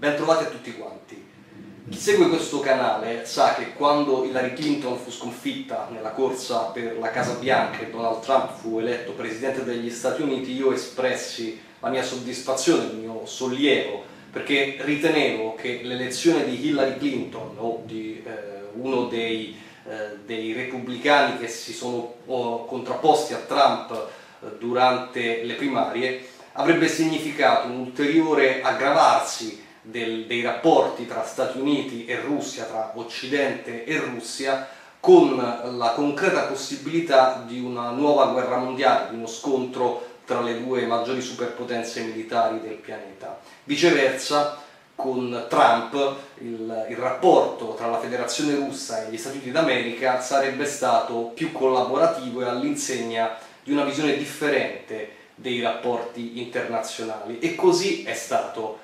Bentrovati a tutti quanti. Chi segue questo canale sa che quando Hillary Clinton fu sconfitta nella corsa per la Casa Bianca e Donald Trump fu eletto Presidente degli Stati Uniti, io espressi la mia soddisfazione, il mio sollievo, perché ritenevo che l'elezione di Hillary Clinton o di eh, uno dei, eh, dei, repubblicani che si sono contrapposti a Trump eh, durante le primarie avrebbe significato un ulteriore aggravarsi del, dei rapporti tra Stati Uniti e Russia, tra Occidente e Russia, con la concreta possibilità di una nuova guerra mondiale, di uno scontro tra le due maggiori superpotenze militari del pianeta. Viceversa, con Trump il, il, rapporto tra la Federazione russa e gli Stati Uniti d'America sarebbe stato più collaborativo e all'insegna di una visione differente dei rapporti internazionali e così è stato.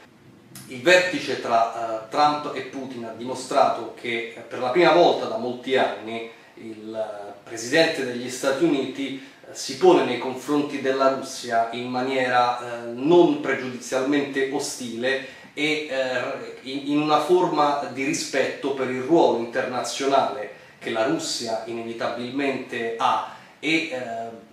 Il vertice tra uh, Trump e Putin ha dimostrato che eh, per la prima volta da molti anni il uh, Presidente degli Stati Uniti si pone nei confronti della Russia in maniera non pregiudizialmente ostile e in una forma di rispetto per il ruolo internazionale che la Russia inevitabilmente ha e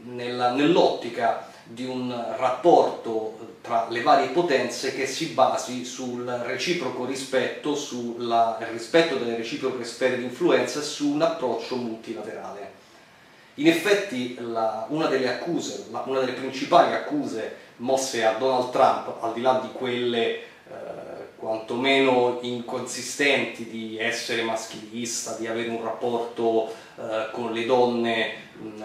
nell'ottica di un rapporto tra le varie potenze che si basi sul reciproco rispetto, sul rispetto delle reciproche sfere di influenza e su un approccio multilaterale. In effetti la, una delle accuse, la, una delle principali accuse mosse a Donald Trump, al di là di quelle eh, quantomeno inconsistenti di essere maschilista, di avere un rapporto eh, con le donne mh,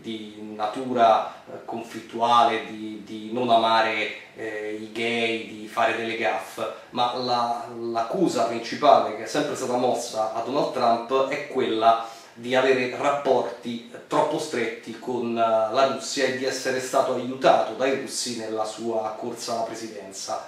di, di, natura eh, conflittuale, di, di, non amare eh, i gay, di fare delle gaffe, ma l'accusa la, principale che è sempre stata mossa a Donald Trump è quella di avere rapporti troppo stretti con eh, la Russia e di essere stato aiutato dai russi nella sua corsa alla presidenza.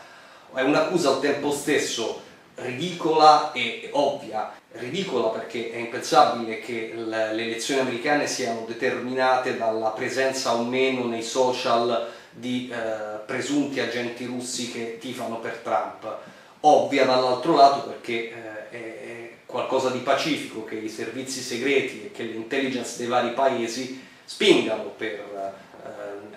È un'accusa al tempo stesso ridicola e ovvia. Ridicola perché è impensabile che le elezioni americane siano determinate dalla presenza o meno nei social di eh, presunti agenti russi che tifano per Trump. Ovvia dall'altro lato perché eh, è qualcosa di pacifico che i servizi segreti e che l'intelligence dei vari paesi spingano per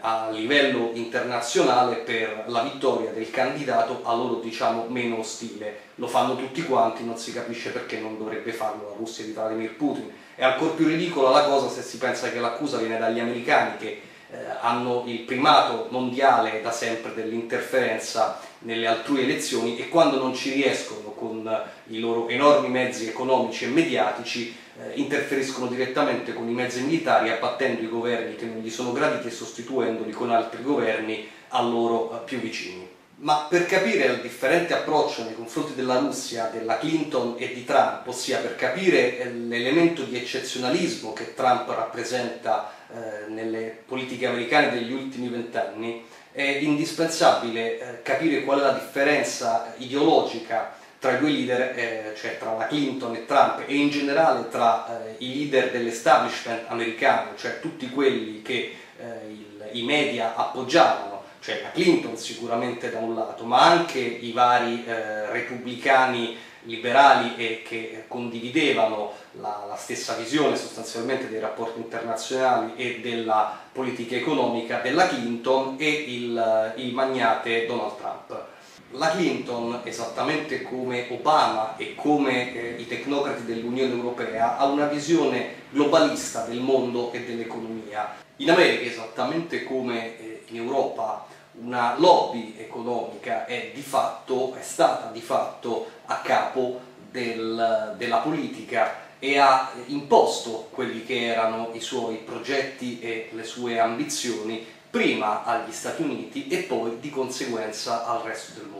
a livello internazionale per la vittoria del candidato a loro diciamo meno ostile. Lo fanno tutti quanti, non si capisce perché non dovrebbe farlo la Russia di Vladimir Putin. È ancora più ridicola la cosa se si pensa che l'accusa viene dagli americani che eh, hanno il primato mondiale da sempre dell'interferenza nelle altrui elezioni e quando non ci riescono con i loro enormi mezzi economici e mediatici eh, interferiscono direttamente con i mezzi militari abbattendo i governi che non gli sono graditi e sostituendoli con altri governi a loro eh, più vicini. Ma per capire il differente approccio nei confronti della Russia, della Clinton e di Trump, ossia per capire eh, l'elemento di eccezionalismo che Trump rappresenta eh, nelle politiche americane degli ultimi vent'anni, è indispensabile eh, capire qual è la differenza ideologica tra i due leader, eh, cioè tra la Clinton e Trump e in generale tra eh, i leader dell'establishment americano, cioè tutti quelli che eh, il, i media appoggiavano, cioè la Clinton sicuramente da un lato, ma anche i vari eh, repubblicani liberali e che condividevano la, la, stessa visione sostanzialmente dei rapporti internazionali e della politica economica della Clinton e il, il magnate Donald Trump. La Clinton, esattamente come Obama e come eh, i tecnocrati dell'Unione Europea, ha una visione globalista del mondo e dell'economia. In America, esattamente come eh, in Europa, una lobby economica è, di fatto, è stata di fatto a capo del, della politica e ha imposto quelli che erano i suoi progetti e le sue ambizioni prima agli Stati Uniti e poi di conseguenza al resto del mondo.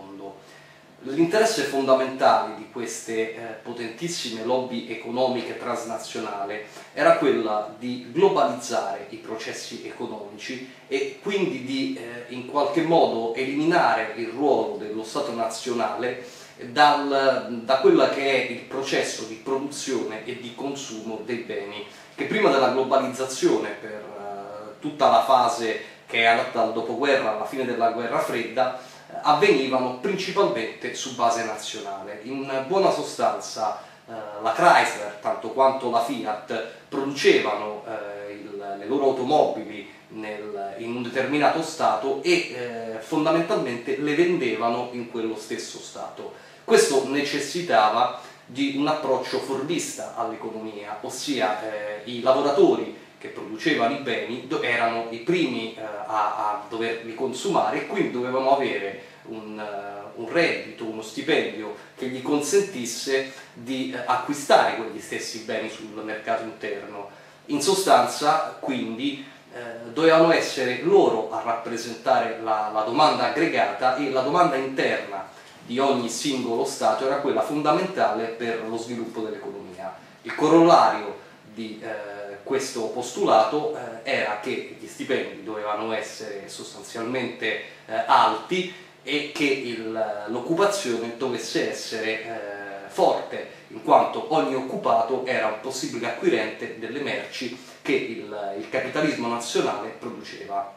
L'interesse fondamentale di queste eh, potentissime lobby economiche transnazionali era quella di globalizzare i processi economici e quindi di eh, in qualche modo eliminare il ruolo dello Stato nazionale dal, da quello che è il processo di produzione e di consumo dei beni, che prima della globalizzazione per uh, tutta la fase che è dal dopoguerra alla fine della guerra fredda avvenivano principalmente su base nazionale. In buona sostanza eh, la Chrysler, tanto quanto la Fiat, producevano eh, il, le loro automobili nel, in un determinato stato e eh, fondamentalmente le vendevano in quello stesso stato. Questo necessitava di un approccio fordista all'economia, ossia eh, i lavoratori che producevano i beni erano i primi eh, a, a, doverli consumare e quindi dovevano avere un, uh, un, reddito, uno stipendio che gli consentisse di uh, acquistare quegli stessi beni sul mercato interno. In sostanza, quindi, eh, dovevano essere loro a rappresentare la, la domanda aggregata e la domanda interna di ogni singolo Stato era quella fondamentale per lo sviluppo dell'economia. Il corollario di eh, questo postulato eh, era che gli stipendi dovevano essere sostanzialmente eh, alti e che l'occupazione dovesse essere eh, forte, in quanto ogni occupato era un possibile acquirente delle merci che il, il capitalismo nazionale produceva.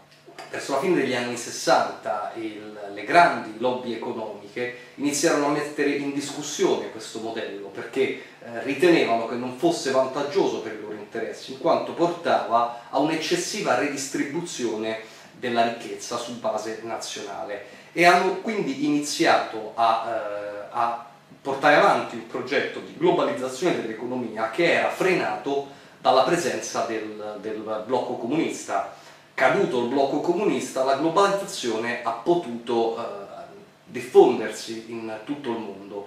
Verso la fine degli anni 60 il, le grandi lobby economiche iniziarono a mettere in discussione questo modello perché eh, ritenevano che non fosse vantaggioso per i loro interessi, in quanto portava a un'eccessiva redistribuzione della ricchezza su base nazionale. E hanno quindi iniziato a, eh, a portare avanti un progetto di globalizzazione dell'economia che era frenato dalla presenza del, del blocco comunista. Caduto il blocco comunista, la globalizzazione ha potuto eh, diffondersi in tutto il mondo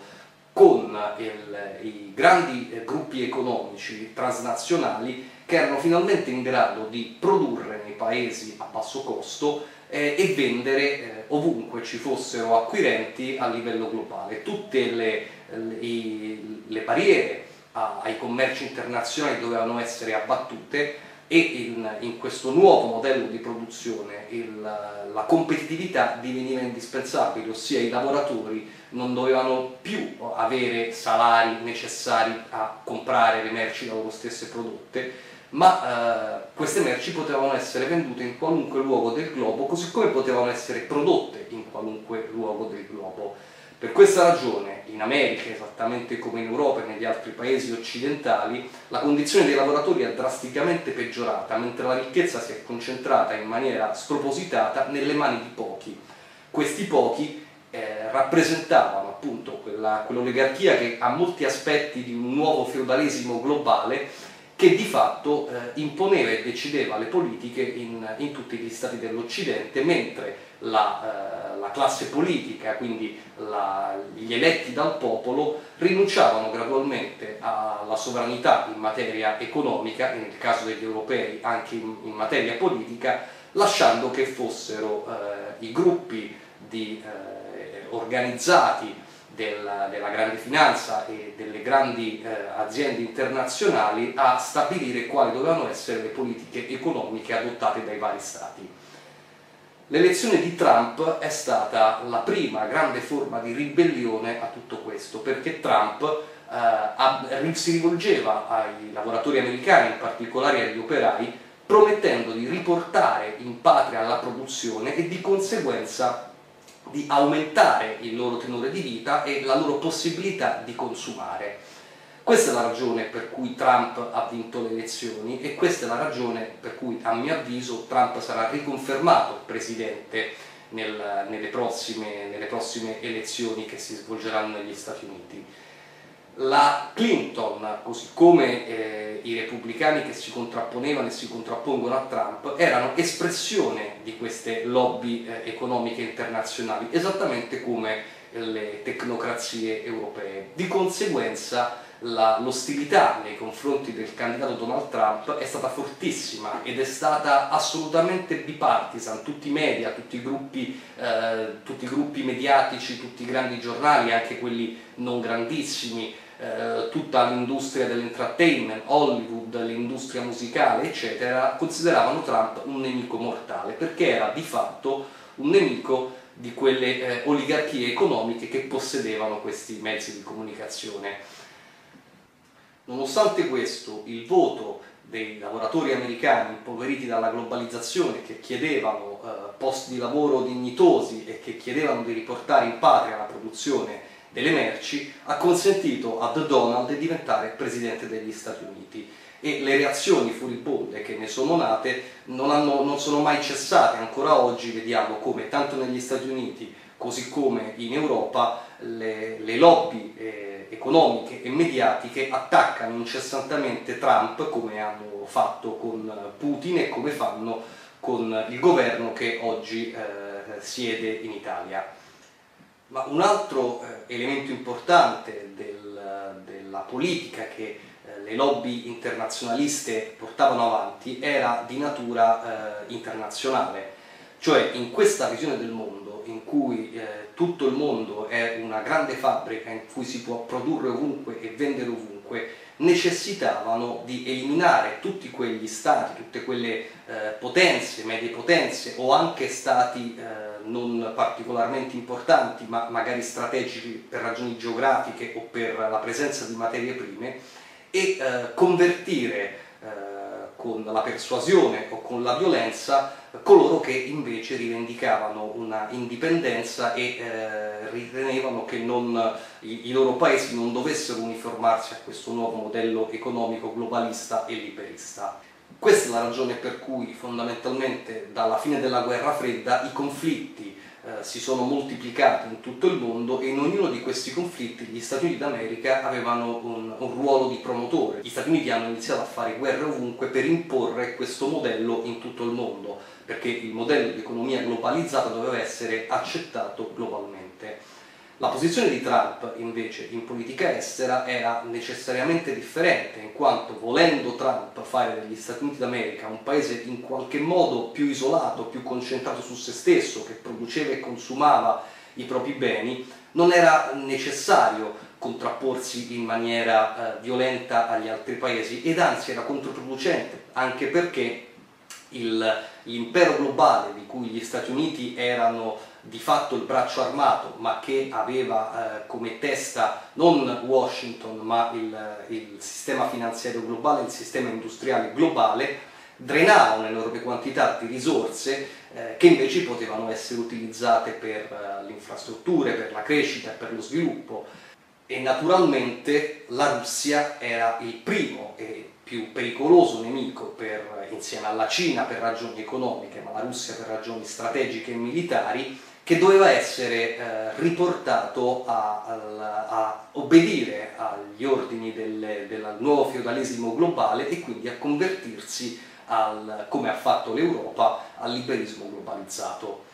con il, i grandi eh, gruppi economici transnazionali che erano finalmente in grado di produrre nei paesi a basso costo eh, e vendere eh, ovunque ci fossero acquirenti a livello globale. Tutte le, le, le barriere ai commerci internazionali dovevano essere abbattute e in, in, questo nuovo modello di produzione il, la competitività diveniva indispensabile, ossia i lavoratori non dovevano più avere salari necessari a comprare le merci da loro stesse prodotte, ma eh, queste merci potevano essere vendute in qualunque luogo del globo, così come potevano essere prodotte in qualunque luogo del globo. Per questa ragione, in America, esattamente come in Europa e negli altri paesi occidentali, la condizione dei lavoratori è drasticamente peggiorata, mentre la ricchezza si è concentrata in maniera spropositata nelle mani di pochi. Questi pochi eh, rappresentavano appunto quell'oligarchia che ha molti aspetti di un nuovo feudalesimo globale che di fatto eh, imponeva e decideva le politiche in, in tutti gli stati dell'Occidente, mentre la, eh, classe politica, quindi la, gli eletti dal popolo, rinunciavano gradualmente alla sovranità in materia economica, nel caso degli europei anche in, in materia politica, lasciando che fossero eh, i gruppi di, eh, organizzati della, della, grande finanza e delle grandi eh, aziende internazionali a stabilire quali dovevano essere le politiche economiche adottate dai vari stati. L'elezione di Trump è stata la prima grande forma di ribellione a tutto questo, perché Trump eh, si rivolgeva ai lavoratori americani, in particolare agli operai, promettendo di riportare in patria la produzione e di conseguenza di aumentare il loro tenore di vita e la loro possibilità di consumare. Questa è la ragione per cui Trump ha vinto le elezioni e questa è la ragione per cui, a mio avviso, Trump sarà riconfermato presidente nel, nelle, prossime, nelle prossime elezioni che si svolgeranno negli Stati Uniti la Clinton, così come eh, i repubblicani che si contrapponevano e si contrappongono a Trump, erano espressione di queste lobby eh, economiche internazionali, esattamente come le tecnocrazie europee. Di conseguenza l'ostilità nei confronti del candidato Donald Trump è stata fortissima ed è stata assolutamente bipartisan, tutti i media, tutti i gruppi, eh, tutti i gruppi mediatici, tutti i grandi giornali, anche quelli non grandissimi, eh, tutta l'industria dell'entertainment, Hollywood, l'industria musicale, eccetera, consideravano Trump un nemico mortale, perché era di fatto un nemico di quelle eh, oligarchie economiche che possedevano questi mezzi di comunicazione. Nonostante questo, il voto dei lavoratori americani impoveriti dalla globalizzazione che chiedevano eh, posti di lavoro dignitosi e che chiedevano di riportare in patria la produzione delle merci, ha consentito ad Donald di diventare presidente degli Stati Uniti. E le reazioni furibonde che ne sono nate non, hanno, non sono mai cessate, ancora oggi vediamo come tanto negli Stati Uniti così come in Europa le, le lobby eh, economiche e mediatiche attaccano incessantemente Trump come hanno fatto con Putin e come fanno con il governo che oggi eh, siede in Italia. Ma un altro eh, elemento importante del, della politica che eh, le lobby internazionaliste portavano avanti era di natura eh, internazionale, cioè in questa visione del mondo in cui eh, tutto il mondo è una grande fabbrica in cui si può produrre ovunque e vendere ovunque, necessitavano di eliminare tutti quegli stati, tutte quelle eh, potenze, medie potenze o anche stati eh, non particolarmente importanti ma magari strategici per ragioni geografiche o per la presenza di materie prime e eh, convertire eh, con la persuasione o con la violenza coloro che invece rivendicavano una indipendenza e eh, ritenevano che non, i, i, loro paesi non dovessero uniformarsi a questo nuovo modello economico globalista e liberista. Questa è la ragione per cui fondamentalmente dalla fine della guerra fredda i conflitti eh, si sono moltiplicati in tutto il mondo e in ognuno di questi conflitti gli Stati Uniti d'America avevano un, un, ruolo di promotore. Gli Stati Uniti hanno iniziato a fare guerre ovunque per imporre questo modello in tutto il mondo, perché il modello di economia globalizzata doveva essere accettato globalmente. La posizione di Trump invece in politica estera era necessariamente differente, in quanto volendo Trump fare degli Stati Uniti d'America un paese in qualche modo più isolato, più concentrato su se stesso, che produceva e consumava i propri beni, non era necessario contrapporsi in maniera eh, violenta agli altri paesi ed anzi era controproducente, anche perché l'impero globale di cui gli Stati Uniti erano di fatto il braccio armato, ma che aveva eh, come testa non Washington, ma il, il, sistema finanziario globale, il sistema industriale globale, drenava un'enorme quantità di risorse eh, che invece potevano essere utilizzate per eh, le infrastrutture, per la crescita e per lo sviluppo. E naturalmente la Russia era il primo e più pericoloso nemico per, insieme alla Cina per ragioni economiche, ma la Russia per ragioni strategiche e militari, che doveva essere eh, riportato a, a, a, obbedire agli ordini del, del, nuovo feudalismo globale e quindi a convertirsi, al, come ha fatto l'Europa, al liberismo globalizzato.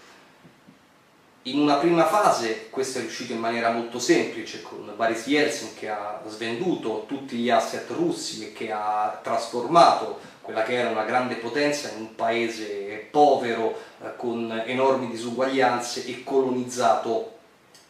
In una prima fase questo è riuscito in maniera molto semplice con Boris Yeltsin che ha svenduto tutti gli asset russi e che ha trasformato quella che era una grande potenza in un paese povero, eh, con enormi disuguaglianze e colonizzato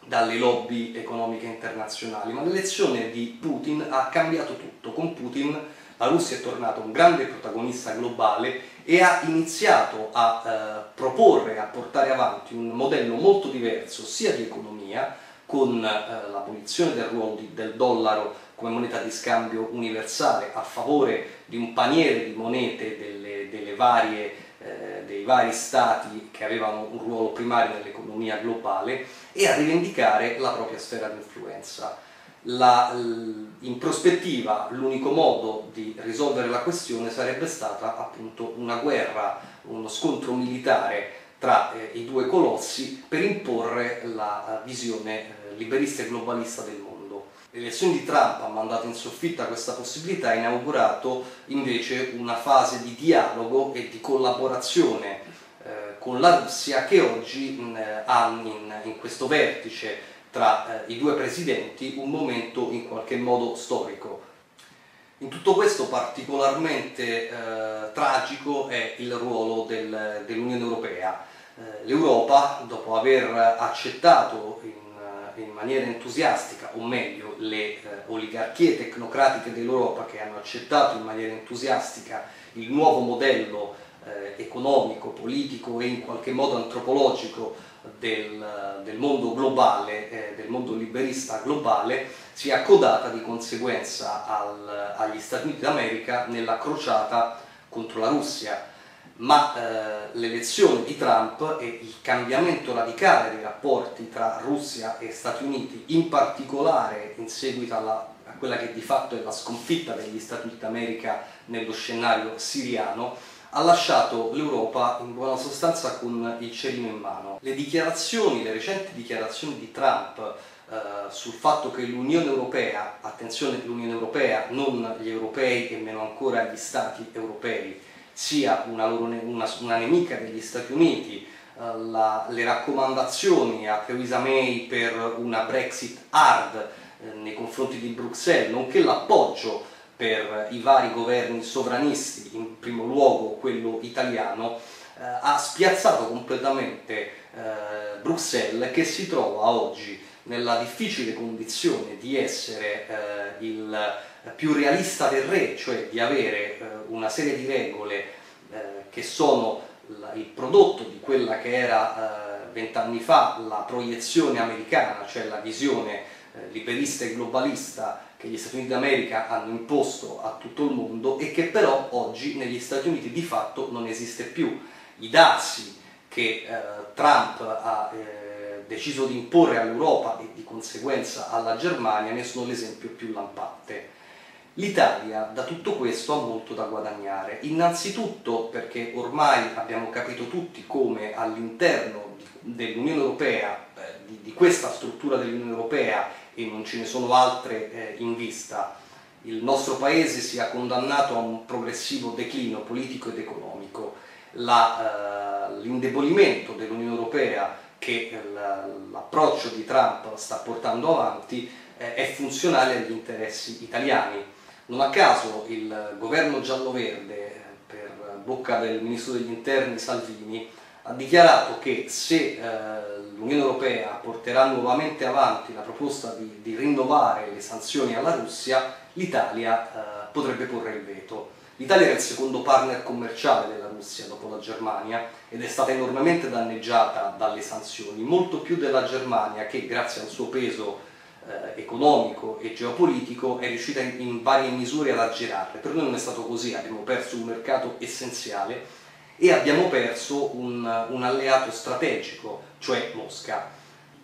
dalle lobby economiche internazionali. Ma l'elezione di Putin ha cambiato tutto. Con Putin la Russia è tornata un grande protagonista globale e ha iniziato a eh, proporre, a portare avanti un modello molto diverso sia di economia, con eh, l'abolizione del ruolo di, del dollaro come moneta di scambio universale a favore di un paniere di monete delle, delle varie, eh, dei vari stati che avevano un ruolo primario nell'economia globale e a rivendicare la propria sfera di influenza. La, in prospettiva l'unico modo di risolvere la questione sarebbe stata appunto una guerra, uno scontro militare tra eh, i due colossi per imporre la visione eh, liberista e globalista del mondo. Le elezioni di Trump hanno mandato in soffitta questa possibilità e inaugurato invece una fase di dialogo e di collaborazione eh, con la Russia che oggi mh, ha in, in, questo vertice tra eh, i due presidenti un momento in qualche modo storico. In tutto questo particolarmente eh, tragico è il ruolo del, dell'Unione Europea. Eh, L'Europa, dopo aver accettato in in maniera entusiastica, o meglio le eh, oligarchie tecnocratiche dell'Europa che hanno accettato in maniera entusiastica il nuovo modello eh, economico, politico e in qualche modo antropologico del, del mondo globale, eh, del mondo liberista globale si è accodata di conseguenza al, agli Stati Uniti d'America nella crociata contro la Russia. Ma eh, l'elezione di Trump e il cambiamento radicale dei rapporti tra Russia e Stati Uniti, in particolare in seguito alla, a quella che di fatto è la sconfitta degli Stati Uniti d'America nello scenario siriano, ha lasciato l'Europa in buona sostanza con il cerino in mano. Le dichiarazioni, le recenti dichiarazioni di Trump eh, sul fatto che l'Unione Europea, attenzione l'Unione Europea, non gli europei e meno ancora gli Stati europei, sia una, loro, una, una nemica degli Stati Uniti, eh, la, le raccomandazioni a Theresa May per una Brexit hard eh, nei confronti di Bruxelles, nonché l'appoggio per i vari governi sovranisti, in primo luogo quello italiano, eh, ha spiazzato completamente eh, Bruxelles che si trova oggi nella difficile condizione di essere eh, il più realista del re, cioè di avere eh, una serie di regole eh, che sono il prodotto di quella che era eh, vent'anni fa la proiezione americana, cioè la visione liberista e globalista che gli Stati Uniti d'America hanno imposto a tutto il mondo e che però oggi negli Stati Uniti di fatto non esiste più. I dazi che eh, Trump ha eh, deciso di imporre all'Europa e di conseguenza alla Germania ne sono l'esempio più lampante. L'Italia da tutto questo ha molto da guadagnare, innanzitutto perché ormai abbiamo capito tutti come all'interno dell'Unione Europea, eh, di, di questa struttura dell'Unione Europea e non ce ne sono altre eh, in vista, il nostro paese sia condannato a un progressivo declino politico ed economico. Eh, l'indebolimento dell'Unione Europea che l'approccio di Trump sta portando avanti eh, è funzionale agli interessi italiani. Non a caso il governo giallo-verde, eh, per bocca del ministro degli interni Salvini, ha dichiarato che se eh, l'Unione Europea porterà nuovamente avanti la proposta di, di rinnovare le sanzioni alla Russia, l'Italia eh, potrebbe porre il veto. L'Italia era il secondo partner commerciale della Russia dopo la Germania ed è stata enormemente danneggiata dalle sanzioni, molto più della Germania che grazie al suo peso eh, economico e geopolitico è riuscita in, in varie misure ad aggirarle. Per noi non è stato così, abbiamo perso un mercato essenziale e abbiamo perso un, un alleato strategico, cioè Mosca.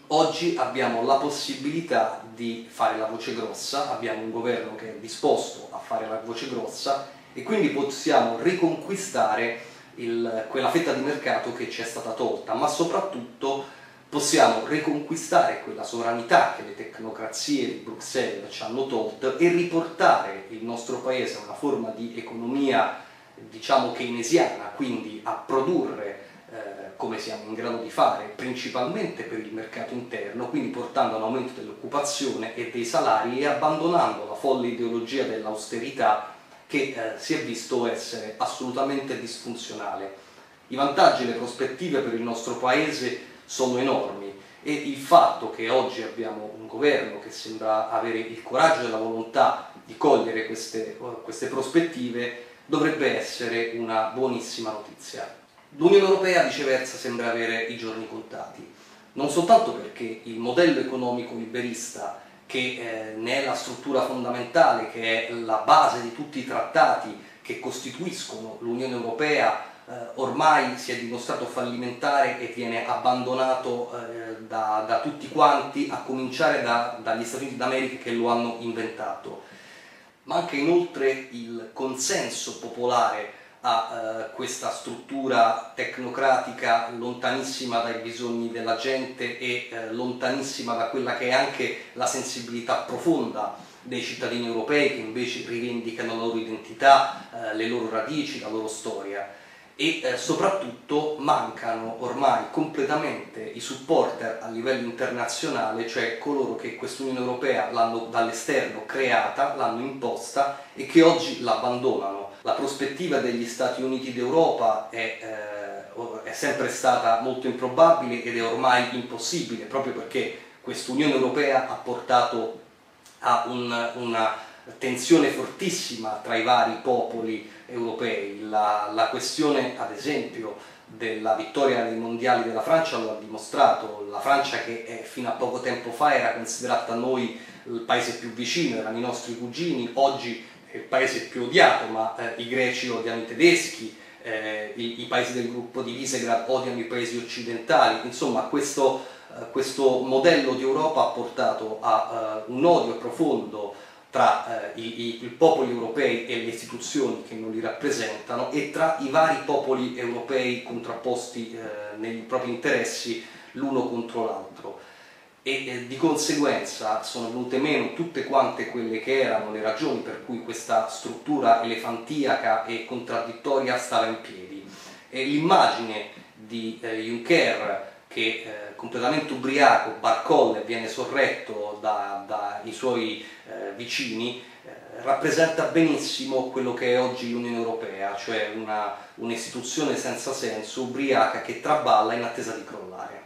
Oggi abbiamo la possibilità di fare la voce grossa, abbiamo un governo che è disposto a fare la voce grossa e quindi possiamo riconquistare il, quella fetta di mercato che ci è stata tolta, ma soprattutto possiamo riconquistare quella sovranità che le tecnocrazie di Bruxelles ci hanno tolto e riportare il nostro paese a una forma di economia diciamo keynesiana, quindi a produrre eh, come siamo in grado di fare principalmente per il mercato interno, quindi portando a un aumento dell'occupazione e dei salari e abbandonando la folle ideologia dell'austerità che eh, si è visto essere assolutamente disfunzionale. I vantaggi e le prospettive per il nostro paese sono enormi e il fatto che oggi abbiamo un governo che sembra avere il coraggio e la volontà di cogliere queste, queste prospettive dovrebbe essere una buonissima notizia. L'Unione Europea viceversa sembra avere i giorni contati, non soltanto perché il modello economico liberista che eh, ne è la struttura fondamentale, che è la base di tutti i trattati che costituiscono l'Unione Europea, ormai si è dimostrato fallimentare e viene abbandonato eh, da, da, tutti quanti, a cominciare da, dagli Stati Uniti d'America che lo hanno inventato. Manca inoltre il consenso popolare a eh, questa struttura tecnocratica lontanissima dai bisogni della gente e eh, lontanissima da quella che è anche la sensibilità profonda dei cittadini europei che invece rivendicano la loro identità, eh, le loro radici, la loro storia e eh, soprattutto mancano ormai completamente i supporter a livello internazionale, cioè coloro che quest'Unione Europea l'hanno dall'esterno creata, l'hanno imposta e che oggi l'abbandonano. La prospettiva degli Stati Uniti d'Europa è, eh, è sempre stata molto improbabile ed è ormai impossibile, proprio perché quest'Unione Europea ha portato a un, una tensione fortissima tra i vari popoli europei. La, la questione, ad esempio, della vittoria nei mondiali della Francia lo ha dimostrato, la Francia che eh, fino a poco tempo fa era considerata noi il paese più vicino, erano i nostri cugini, oggi è il paese più odiato, ma eh, i greci odiano i tedeschi, eh, i, i, paesi del gruppo di Visegrad odiano i paesi occidentali, insomma questo, eh, questo modello di Europa ha portato a uh, un odio profondo tra eh, i, i, popoli europei e le istituzioni che non li rappresentano e tra i vari popoli europei contrapposti eh, nei propri interessi l'uno contro l'altro e eh, di conseguenza sono venute meno tutte quante quelle che erano le ragioni per cui questa struttura elefantiaca e contraddittoria stava in piedi. L'immagine di eh, Juncker che eh, completamente ubriaco, barcolle, viene sorretto dai da suoi eh, vicini, eh, rappresenta benissimo quello che è oggi l'Unione Europea, cioè un'istituzione senza senso, ubriaca, che traballa in attesa di crollare.